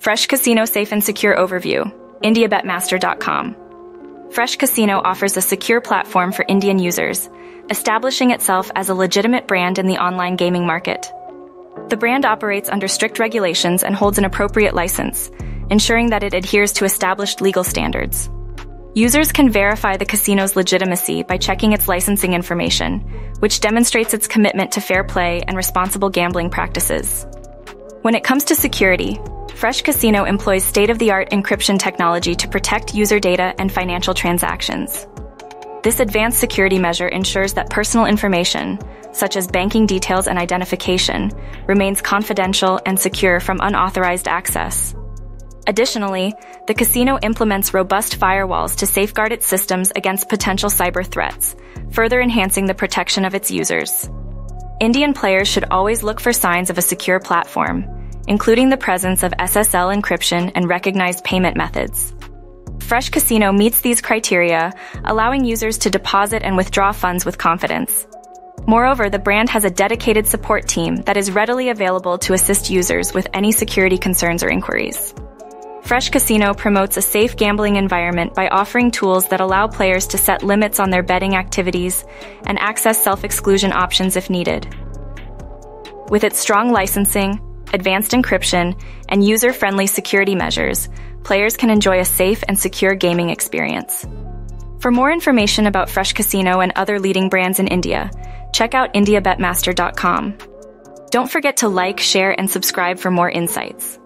Fresh Casino Safe and Secure Overview, IndiaBetMaster.com. Fresh Casino offers a secure platform for Indian users, establishing itself as a legitimate brand in the online gaming market. The brand operates under strict regulations and holds an appropriate license, ensuring that it adheres to established legal standards. Users can verify the casino's legitimacy by checking its licensing information, which demonstrates its commitment to fair play and responsible gambling practices. When it comes to security, Fresh Casino employs state-of-the-art encryption technology to protect user data and financial transactions. This advanced security measure ensures that personal information, such as banking details and identification, remains confidential and secure from unauthorized access. Additionally, the casino implements robust firewalls to safeguard its systems against potential cyber threats, further enhancing the protection of its users. Indian players should always look for signs of a secure platform, including the presence of SSL encryption and recognized payment methods. Fresh Casino meets these criteria, allowing users to deposit and withdraw funds with confidence. Moreover, the brand has a dedicated support team that is readily available to assist users with any security concerns or inquiries. Fresh Casino promotes a safe gambling environment by offering tools that allow players to set limits on their betting activities and access self-exclusion options if needed. With its strong licensing, advanced encryption, and user-friendly security measures, players can enjoy a safe and secure gaming experience. For more information about Fresh Casino and other leading brands in India, check out indiabetmaster.com. Don't forget to like, share, and subscribe for more insights.